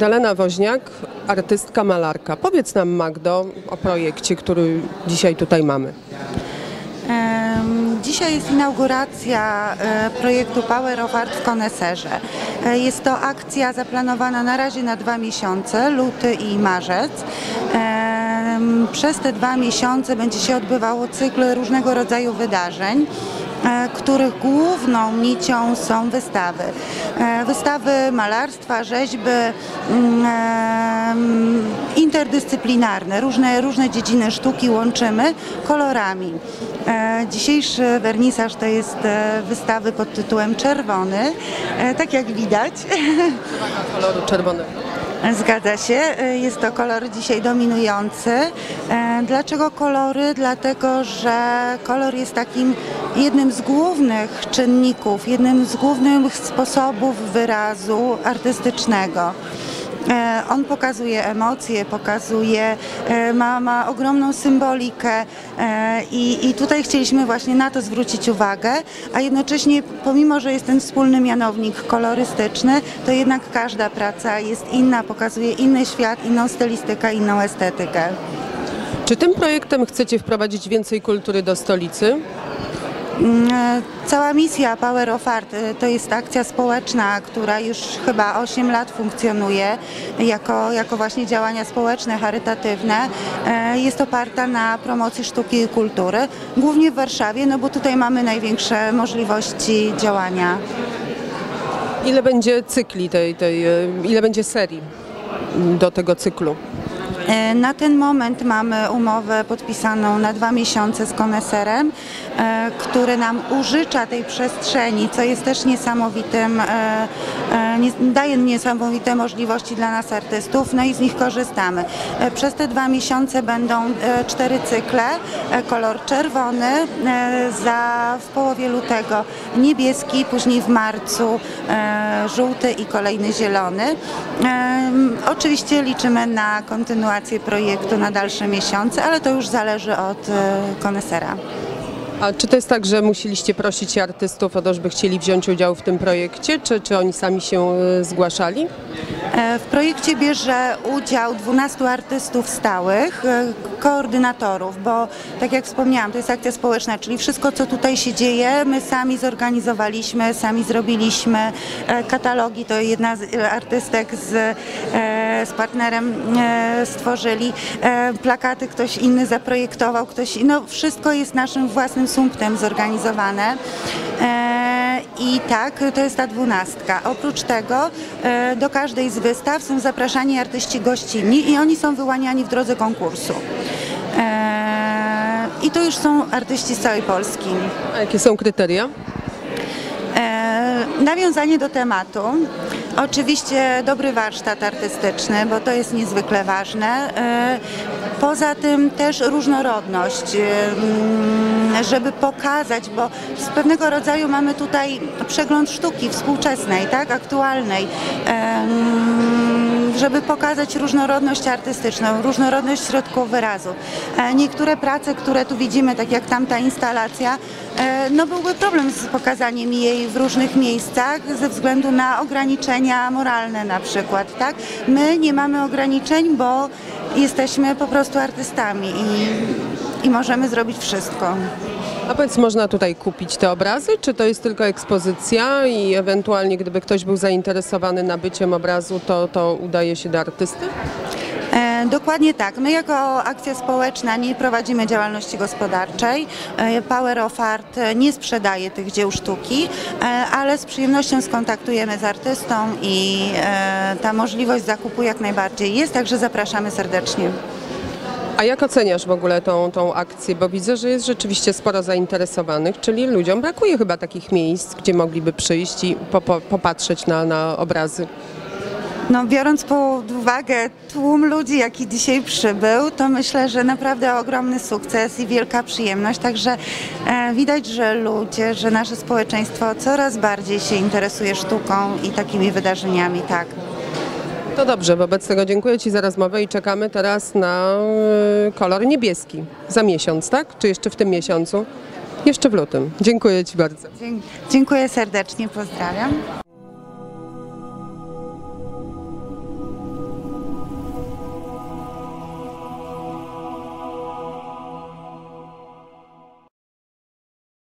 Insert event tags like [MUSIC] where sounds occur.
Magdalena Woźniak, artystka, malarka. Powiedz nam, Magdo, o projekcie, który dzisiaj tutaj mamy. Dzisiaj jest inauguracja e, projektu Power of Art w Koneserze. E, Jest to akcja zaplanowana na razie na dwa miesiące, luty i marzec. Przez te dwa miesiące będzie się odbywało cykl różnego rodzaju wydarzeń których główną nicią są wystawy. E, Wystawy malarstwa, rzeźby mm, em, interdyscyplinarne, różne, różne dziedziny sztuki łączymy kolorami. E, Dzisiejszy wernisaż to jest e, wystawy pod tytułem Czerwony, e, tak jak widać. [LAUGHS] Koloru czerwonego. Zgadza się, e, jest to kolor dzisiaj dominujący. E, Dlaczego kolory? Dlatego, że kolor jest takim jednym z głównych czynników, jednym z głównych sposobów wyrazu artystycznego. E, On pokazuje emocje, pokazuje, e, ma, ma ogromną symbolikę e, i, i tutaj chcieliśmy właśnie na to zwrócić uwagę, a jednocześnie pomimo, że jest ten wspólny mianownik kolorystyczny, to jednak każda praca jest inna, pokazuje inny świat, inną stylistykę, inną estetykę. Czy tym projektem chcecie wprowadzić więcej kultury do stolicy? Cała misja Power of Art e, to jest akcja społeczna, która już chyba 8 lat funkcjonuje jako, jako właśnie działania społeczne, charytatywne. E, Jest oparta na promocji sztuki i kultury, głównie w Warszawie, no bo tutaj mamy największe możliwości działania. Ile będzie cykli tej, tej e, ile będzie serii do tego cyklu? E, Na ten moment mamy umowę podpisaną na dwa miesiące z koneserem, e, który nam użycza tej przestrzeni, co jest też niesamowitym, e, daje niesamowite możliwości dla nas artystów, no i z nich korzystamy. Przez te dwa miesiące będą cztery cykle, kolor czerwony, za w połowie lutego niebieski, później w marcu żółty i kolejny zielony. Oczywiście liczymy na kontynuację projektu na dalsze miesiące, ale to już zależy od e, konesera. A czy to jest tak, że musieliście prosić artystów o to, żeby chcieli wziąć udział w tym projekcie, czy, czy oni sami się e, zgłaszali? E, W projekcie bierze udział 12 artystów stałych, koordynatorów, bo tak jak wspomniałam, to jest akcja społeczna, czyli wszystko, co tutaj się dzieje, my sami zorganizowaliśmy, sami zrobiliśmy. Katalogi to jedna z artystek z, z partnerem e, stworzyli. E, Plakaty ktoś inny zaprojektował, ktoś, no wszystko jest naszym własnym sumptem zorganizowane. E, I tak, to jest ta dwunastka. Oprócz tego do każdej z wystaw są zapraszani artyści gościnni i oni są wyłaniani w drodze konkursu. I to już są artyści z całej Polski. A jakie są kryteria? Nawiązanie do tematu. Oczywiście dobry warsztat artystyczny, bo to jest niezwykle ważne. E, Poza tym też różnorodność, e, mm, żeby pokazać, bo z pewnego rodzaju mamy tutaj przegląd sztuki współczesnej, tak, aktualnej. Żeby pokazać różnorodność artystyczną, różnorodność środków wyrazu. E, Niektóre prace, które tu widzimy, tak jak tamta instalacja, e, no byłby problem z pokazaniem jej w różnych miejscach ze względu na ograniczenia moralne na przykład, tak? My nie mamy ograniczeń, bo jesteśmy po prostu artystami i, i możemy zrobić wszystko. A powiedz, można tutaj kupić te obrazy, czy to jest tylko ekspozycja i ewentualnie gdyby ktoś był zainteresowany nabyciem obrazu, to, to udaje się do artysty? E, Dokładnie tak. My jako akcja społeczna nie prowadzimy działalności gospodarczej. E, Power of Art nie sprzedaje tych dzieł sztuki, e, ale z przyjemnością skontaktujemy z artystą i ta możliwość zakupu jak najbardziej jest, także zapraszamy serdecznie. A jak oceniasz w ogóle tą, tą akcję? Bo widzę, że jest rzeczywiście sporo zainteresowanych, czyli ludziom brakuje chyba takich miejsc, gdzie mogliby przyjść i po, po, popatrzeć na, na obrazy. No, biorąc pod uwagę tłum ludzi, jaki dzisiaj przybył, to myślę, że naprawdę ogromny sukces i wielka przyjemność. Także e, widać, że ludzie, że nasze społeczeństwo coraz bardziej się interesuje sztuką i takimi wydarzeniami, tak. To dobrze, wobec tego dziękuję Ci za rozmowę i czekamy teraz na y, kolor niebieski. Za miesiąc, tak? Czy jeszcze w tym miesiącu? Jeszcze w lutym. Dziękuję Ci bardzo. Dziękuję serdecznie, pozdrawiam.